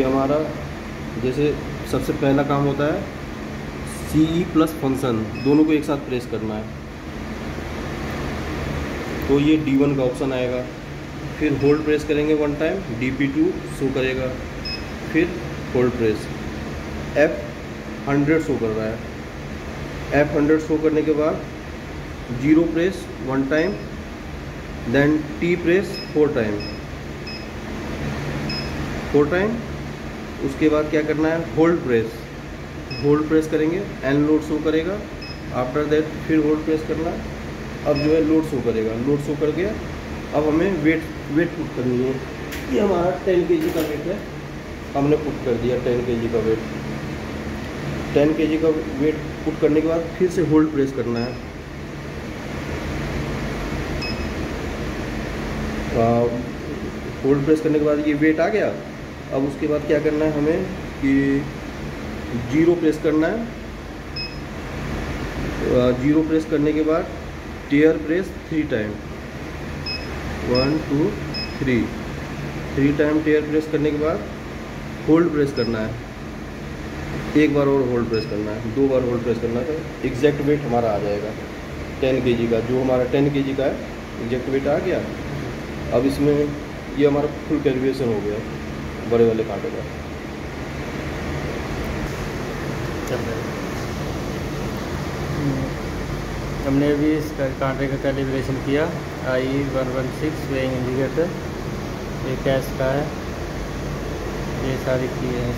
ये हमारा, जैसे सबसे पहला काम होता है सी ई प्लस फ़ंक्शन दोनों को एक साथ प्रेस करना है। तो ये डी वन का ऑप्शन आएगा। फिर होल्ड प्रेस करेंगे one time D P two show करेगा। फिर hold press F hundred show कर रहा है। एफ़ हंड्रेड शो करने के बाद zero press one time then T press four time four time उसके बाद क्या करना है? होल्ड प्रेस होल्ड प्रेस करेंगे एंड लोड शो करेगा. आफ्टर दैट फिर होल्ड प्रेस करना. अब जो है लोड शो करेगा. लोड शो कर गया अब हमें वेट वेट पुट करनी है. ये हमारा टेन के का वेट है. हमने पुट कर दिया टेन के का वेट टेन के का वेट पुट करने के बाद फिर से होल्ड प्रेस करना है. होल्ड प्रेस करने के बाद ये वेट आ गया. अब उसके बाद क्या करना है हमें कि ज़ीरो प्रेस करना है। ज़ीरो प्रेस करने के बाद tare press three time. One, two, three. Three time tare press करने के बाद होल्ड प्रेस करना है। एक बार और होल्ड प्रेस करना है। दो बार होल्ड प्रेस करना है तो एग्जैक्ट वेट हमारा आ जाएगा। टेन के का, जो हमारा टेन के का है एग्जैक्ट वेट आ गया। अब इसमें ये हमारा फुल कैलकुलेशन हो गया। बड़े वाले कांटे का हमने अभी इस कांटे का कैलिब्रेशन किया। I one one six weighing indicator ये कैश का है। ये सारी की है